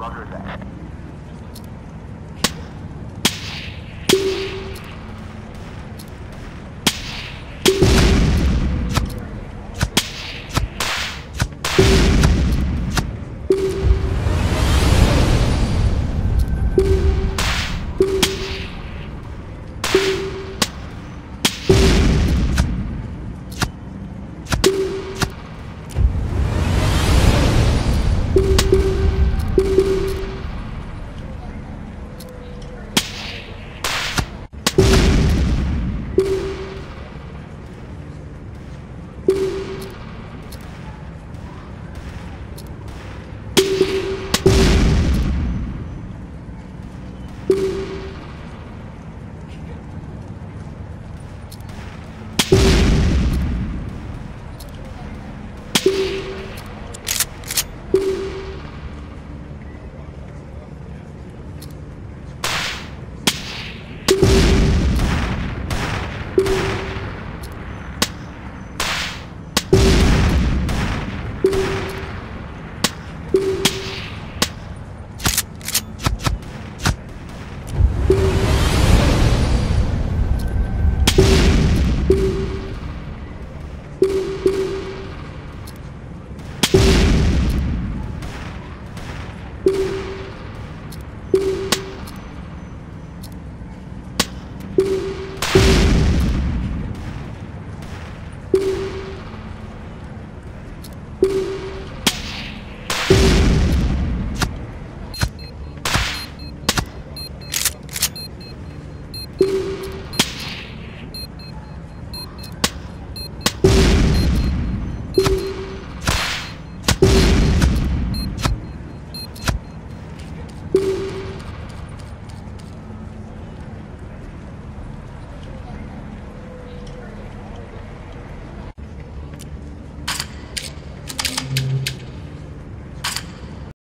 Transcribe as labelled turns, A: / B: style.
A: Roger that.